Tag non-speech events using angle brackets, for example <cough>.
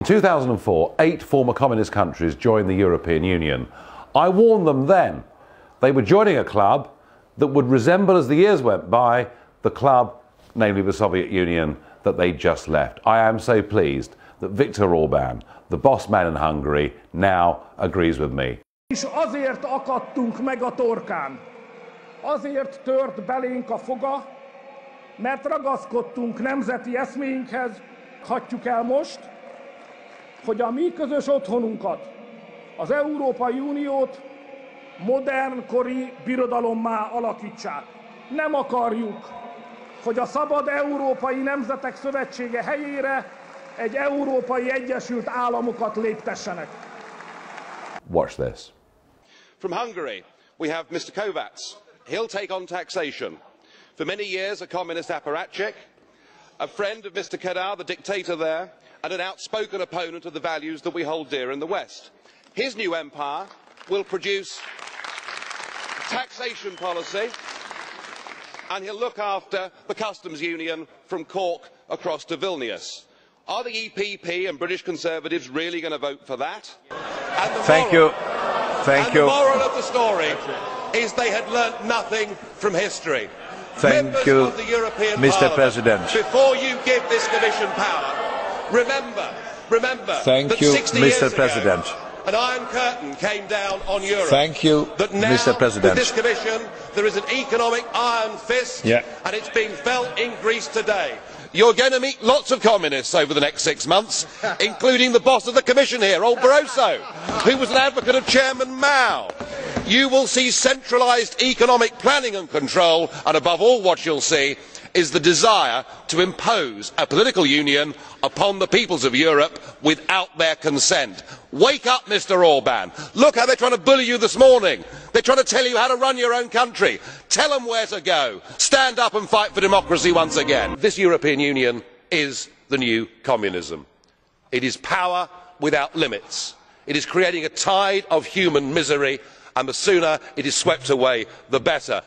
In 2004, eight former communist countries joined the European Union. I warned them then they were joining a club that would resemble, as the years went by, the club, namely the Soviet Union, that they just left. I am so pleased that Viktor Orban, the boss man in Hungary, now agrees with me. És azért akadtunk meg a torkán. Azért tört belénk a foga, mert ragaszkodtunk nemzeti eszméinkhez, hatjuk el most, hogy a mi közös otthonunkat, az Európai Uniót modern kori birodalommá alakítsák. Nem akarjuk, hogy a Szabad Európai Nemzetek Szövetsége helyére egy Európai Egyesült Államokat léptessenek. Watch this. From Hungary, we have Mr. Kovács. He'll take on taxation. For many years, a communist apparatchik, a friend of Mr. Kadar, the dictator there, and an outspoken opponent of the values that we hold dear in the West. His new empire will produce taxation policy and he'll look after the customs union from Cork across to Vilnius. Are the EPP and British Conservatives really going to vote for that? Thank you. Thank and you. the moral of the story is they had learnt nothing from history. Thank you, of the European Mr. Parliament, President. Before you give this Commission power, remember, remember Thank that you, 60 Mr. years ago, President. an Iron Curtain came down on Europe. Thank you, that now, Mr. President. With this Commission, there is an economic iron fist, Yeah. and it's being felt in Greece today. You're going to meet lots of communists over the next six months, <laughs> including the boss of the Commission here, old Barroso, who was an advocate of Chairman Mao. You will see centralised economic planning and control, and above all, what you'll see is the desire to impose a political union upon the peoples of Europe without their consent. Wake up, Mr Orban. Look how they're trying to bully you this morning. They're trying to tell you how to run your own country. Tell them where to go. Stand up and fight for democracy once again. This European Union is the new communism. It is power without limits. It is creating a tide of human misery, and the sooner it is swept away, the better.